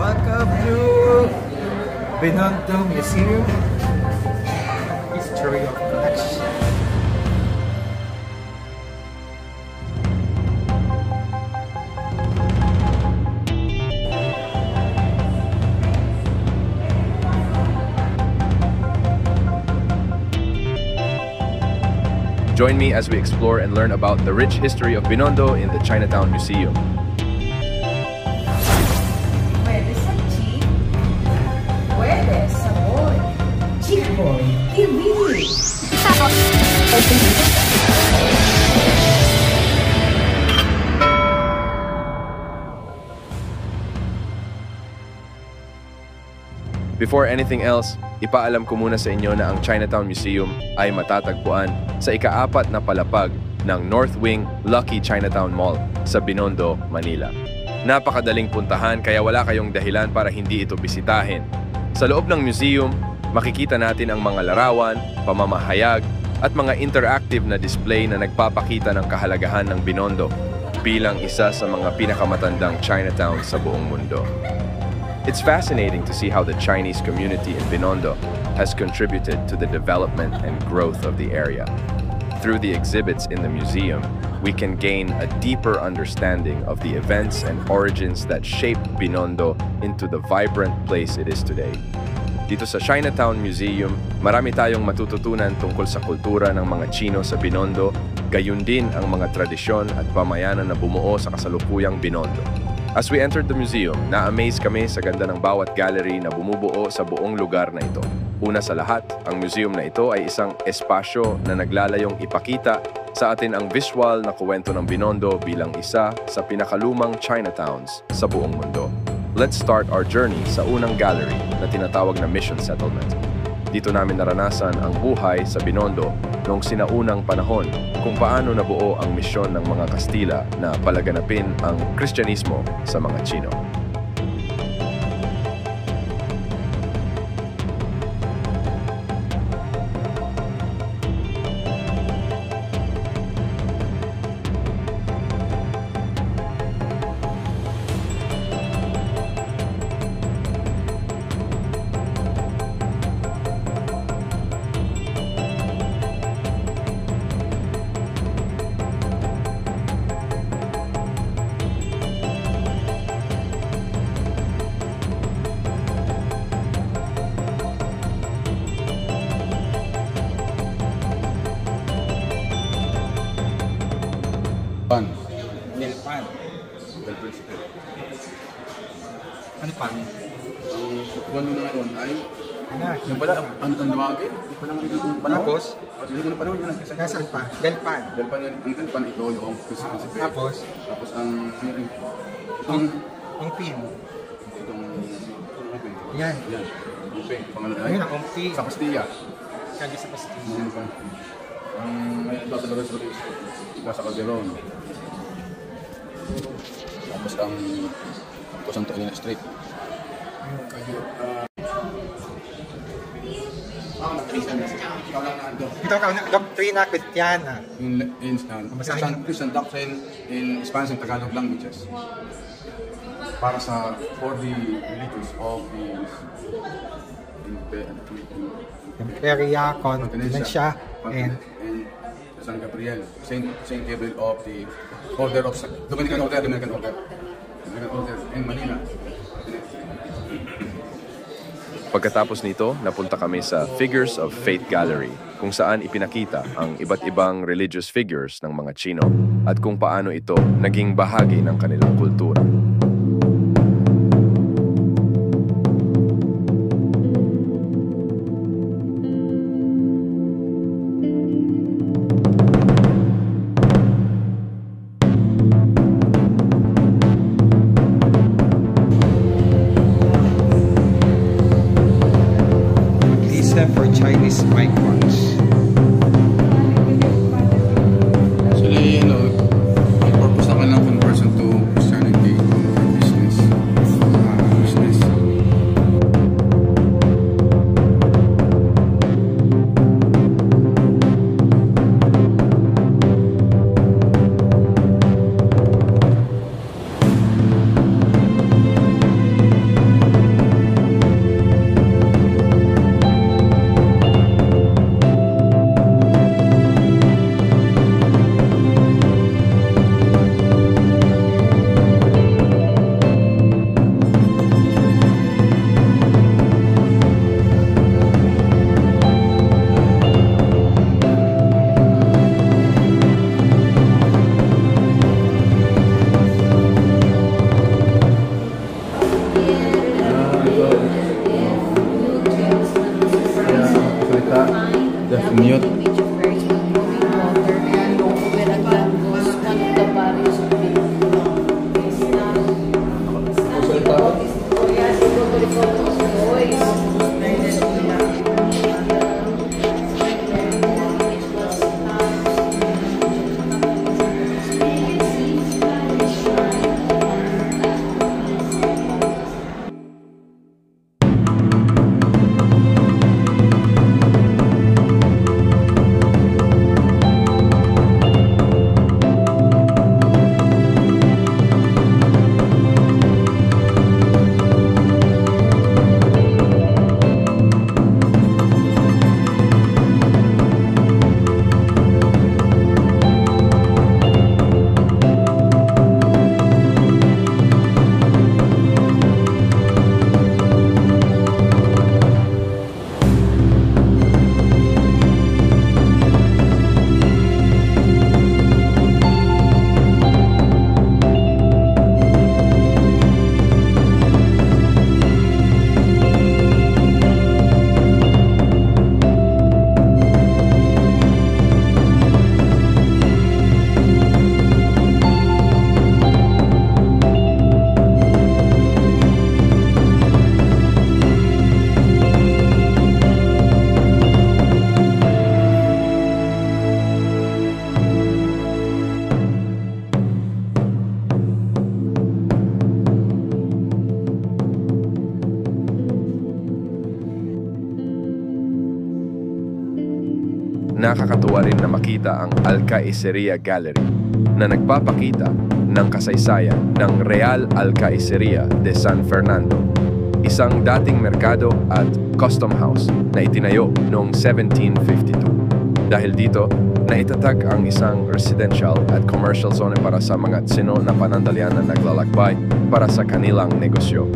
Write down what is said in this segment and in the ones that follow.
Welcome to Binondo Museum. History of Collection. Join me as we explore and learn about the rich history of Binondo in the Chinatown Museum. Before anything else, ipaalam ko muna sa inyo na ang Chinatown Museum ay matatagpuan sa ikaapat na palapag ng North Wing Lucky Chinatown Mall sa Binondo, Manila. Napakadaling puntahan kaya wala kayong dahilan para hindi ito bisitahin. Sa loob ng museum, makikita natin ang mga larawan, pamamahayag, at mga interactive na display na nagpapakita ng kahalagahan ng Binondo bilang isa sa mga pinakamatandang Chinatown sa buong mundo. It's fascinating to see how the Chinese community in Binondo has contributed to the development and growth of the area. Through the exhibits in the museum, we can gain a deeper understanding of the events and origins that shaped Binondo into the vibrant place it is today. Dito sa Chinatown Museum, marami tayong matututunan tungkol sa kultura ng mga Chino sa Binondo, gayon din ang mga tradisyon at pamayanan na bumuo sa kasalukuyang Binondo. As we entered the museum, na-amaze kami sa ganda ng bawat gallery na bumubuo sa buong lugar na ito. Una sa lahat, ang museum na ito ay isang espasyo na naglalayong ipakita sa atin ang visual na kuwento ng Binondo bilang isa sa pinakalumang Chinatowns sa buong mundo. Let's start our journey sa unang gallery na tinatawag na Mission Settlement. Dito namin naranasan ang buhay sa Binondo noong sinaunang panahon kung paano nabuo ang misyon ng mga Kastila na palaganapin ang Kristyanismo sa mga Chino. Nagkasaya. Nasaan pa? Delpan. Del Pan yan. Ang Del Pan ito yung Principe. Tapos? Tapos ang rin. Ang, Itong ang pin. itong itong pin. Yan. Yan. Pin. Pangalan ay Ayun, ang pin. sa Castilla. Kagi sa pa? Ang may iba sa Lorenzo Ruiz. Iba sa Calderon. Tapos ang ito Santo Elena Street. Ito ka na, Doctrina Christiana. in, in uh. Christian, Christian doctrine in Spanish and Tagalog languages para sa for the religious of the Imperia, Continentia, and and San Gabriel, Saint Saint Gabriel of the Order of Dominican Order, Dominican Order, Dominican Order in Manila. Pagkatapos nito, napunta kami sa Figures of Faith Gallery, kung saan ipinakita ang iba't ibang religious figures ng mga Chino at kung paano ito naging bahagi ng kanilang kultura. Tá? definido Nakakatuwa rin na makita ang Alcaiceria Gallery na nagpapakita ng kasaysayan ng Real Alcaiceria de San Fernando, isang dating merkado at custom house na itinayo noong 1752. Dahil dito, naitatag ang isang residential at commercial zone para sa mga tsino na panandalian na naglalakbay para sa kanilang negosyo.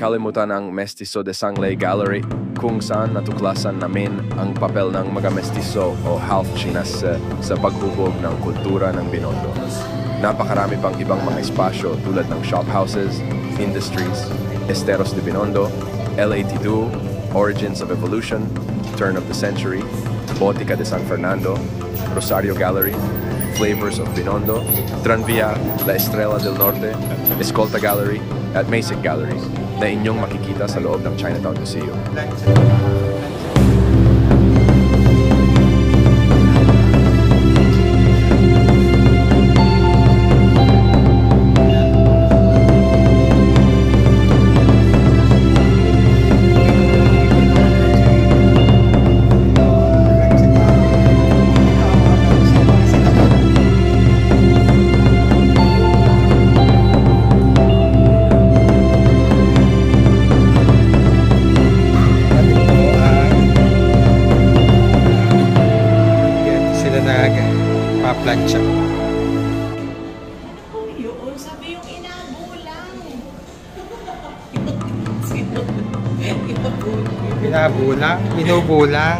Namin makakalimutan ang Mestizo de Sangley Gallery kung saan natuklasan namin ang papel ng mga mestizo o half Chinas sa, sa paghubog ng kultura ng Binondo. Napakarami pang ibang mga espasyo tulad ng shophouses, industries, Esteros de Binondo, LAT2, Origins of Evolution, Turn of the Century, Botica de San Fernando, Rosario Gallery, Flavors of Binondo, Tranvia, La Estrella del Norte, Escolta Gallery, at Masic Gallery na inyong makikita sa loob ng Chinatown Museum. Hola.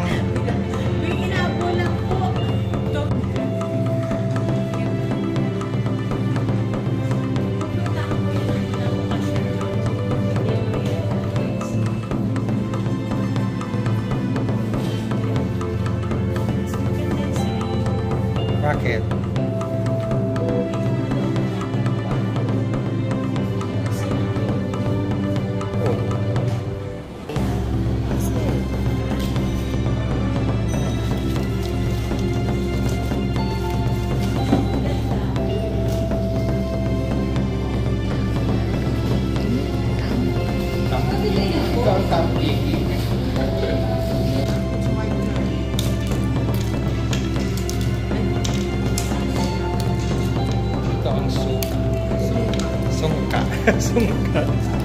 そう。か。そうか。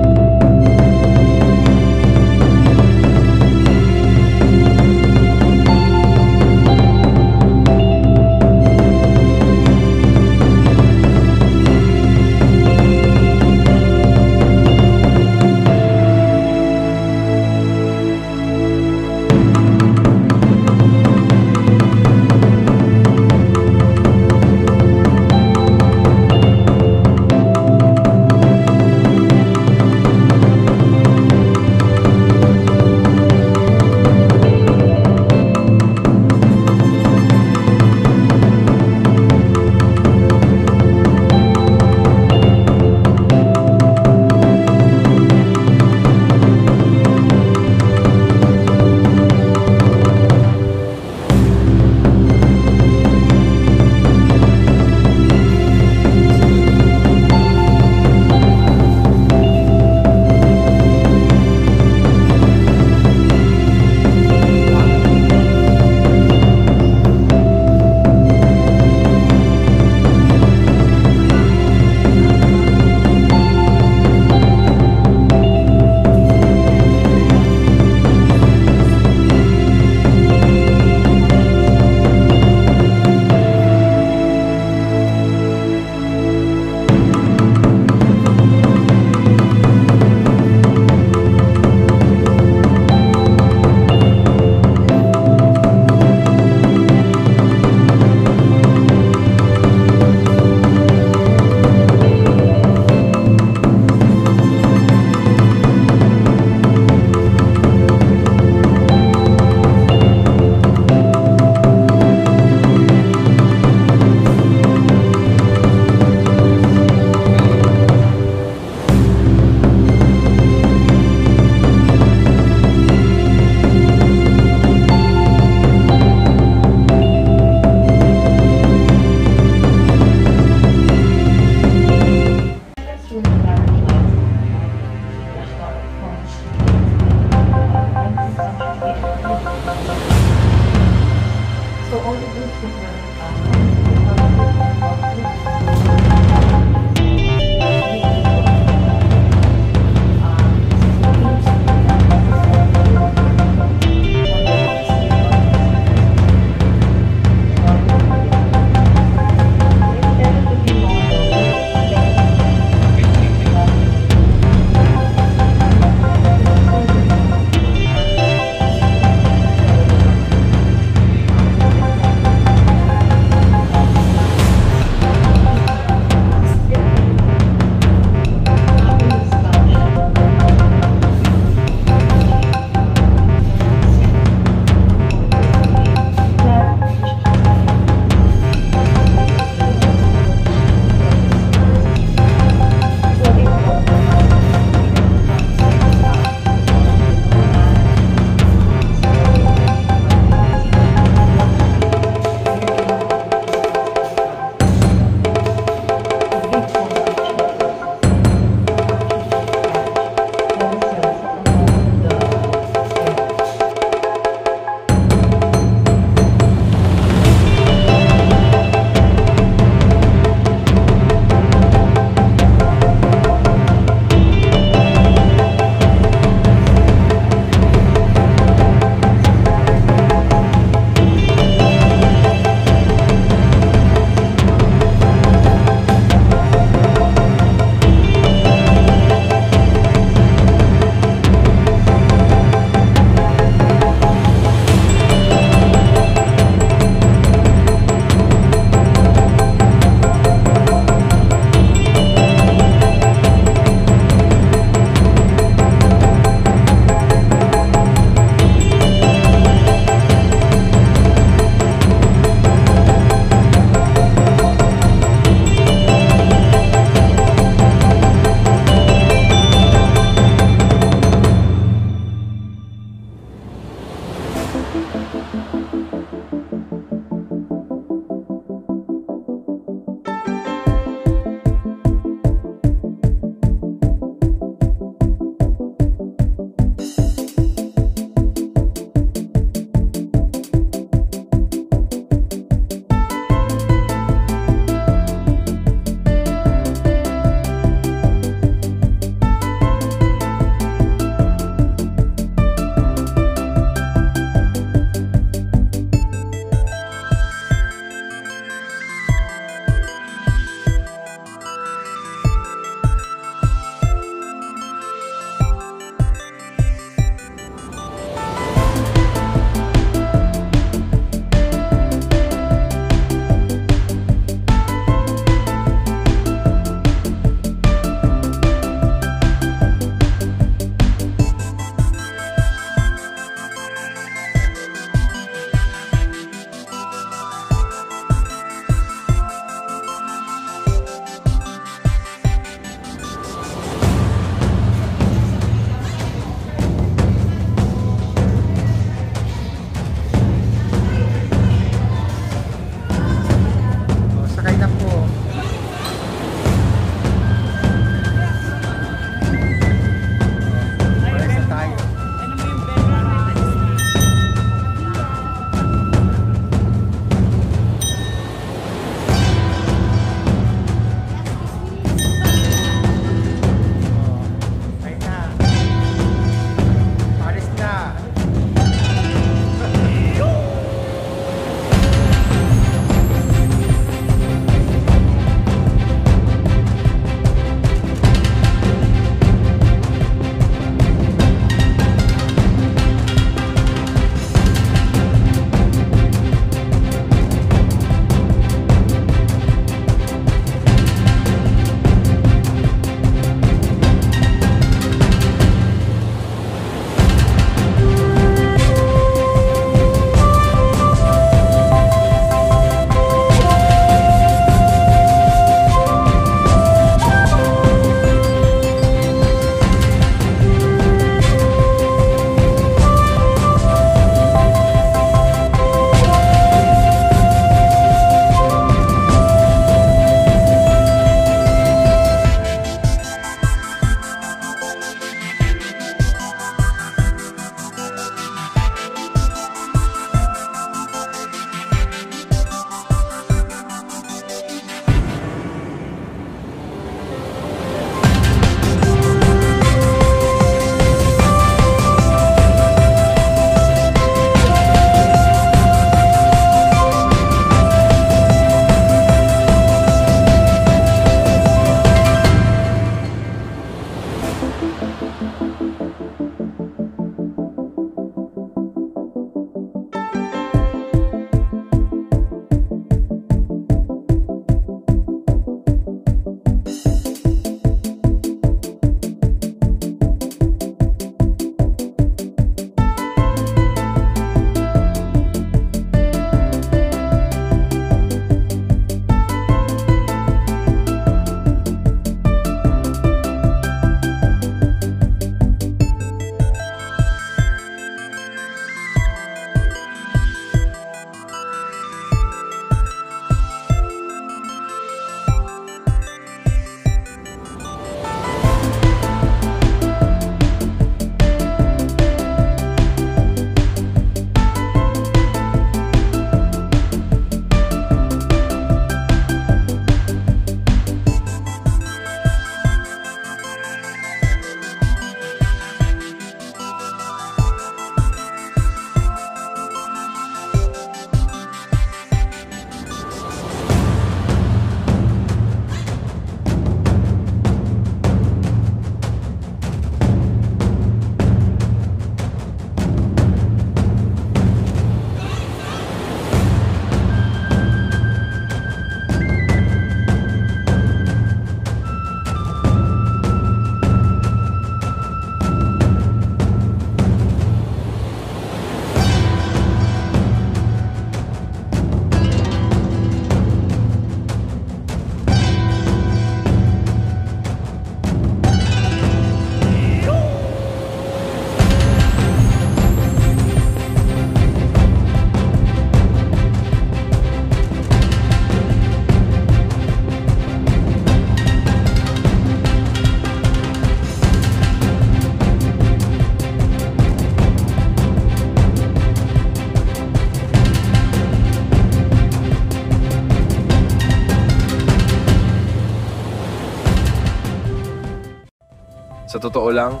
totoo lang,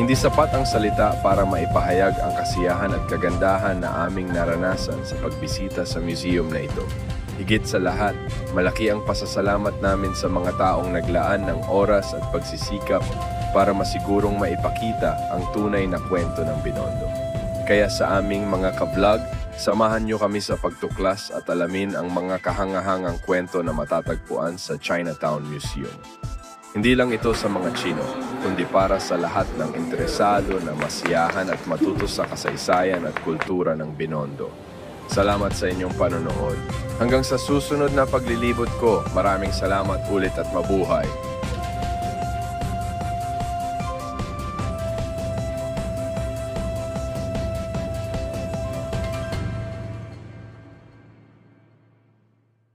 hindi sapat ang salita para maipahayag ang kasiyahan at kagandahan na aming naranasan sa pagbisita sa museum na ito. Higit sa lahat, malaki ang pasasalamat namin sa mga taong naglaan ng oras at pagsisikap para masigurong maipakita ang tunay na kwento ng Binondo. Kaya sa aming mga ka-vlog, samahan nyo kami sa pagtuklas at alamin ang mga kahangahangang kwento na matatagpuan sa Chinatown Museum. Hindi lang ito sa mga Chino, kundi para sa lahat ng interesado na masiyahan at matuto sa kasaysayan at kultura ng Binondo. Salamat sa inyong panonood. Hanggang sa susunod na paglilibot ko, maraming salamat ulit at mabuhay.